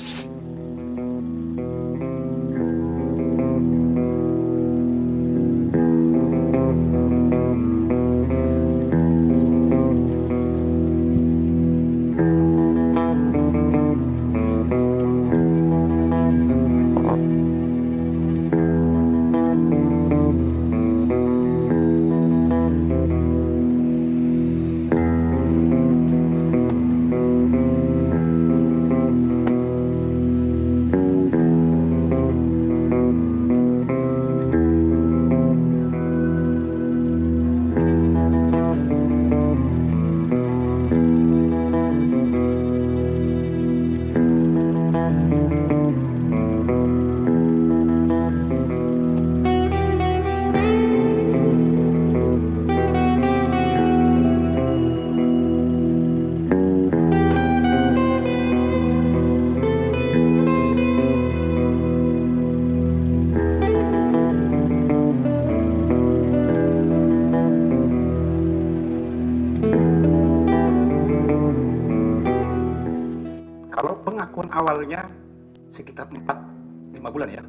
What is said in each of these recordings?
Kalau pengakuan awalnya sekitar 4-5 bulan ya.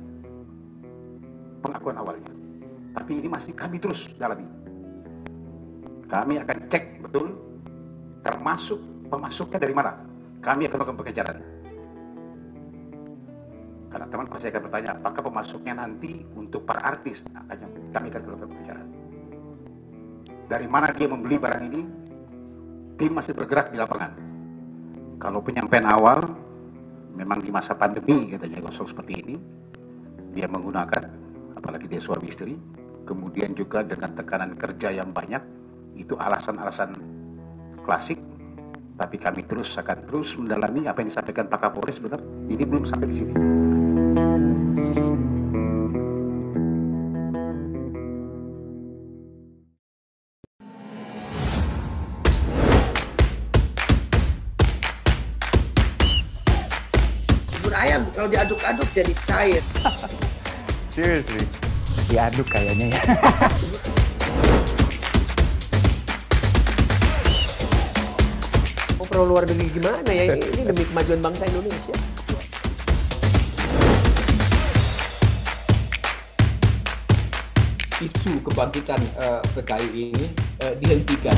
Pengakuan awalnya. Tapi ini masih kami terus dalami. Kami akan cek betul termasuk pemasuknya dari mana. Kami akan melakukan pengejaran. Karena teman pasti akan bertanya, apakah pemasuknya nanti untuk para artis? Nah, kami akan melakukan pengejaran. Dari mana dia membeli barang ini? Tim masih bergerak di lapangan. Kalau penyampaian awal, memang di masa pandemi katanya gosok seperti ini, dia menggunakan, apalagi dia suami istri, kemudian juga dengan tekanan kerja yang banyak, itu alasan-alasan klasik, tapi kami terus akan terus mendalami apa yang disampaikan Pak Kapolres benar, ini belum sampai di sini. Bubur ayam kalau diaduk-aduk jadi cair. Seriously. Diaduk kayaknya ya. Mau pro luar negeri gimana ya? Ini, ini demi kemajuan bangsa Indonesia. isu kebangkitan uh, PKI ini uh, dihentikan.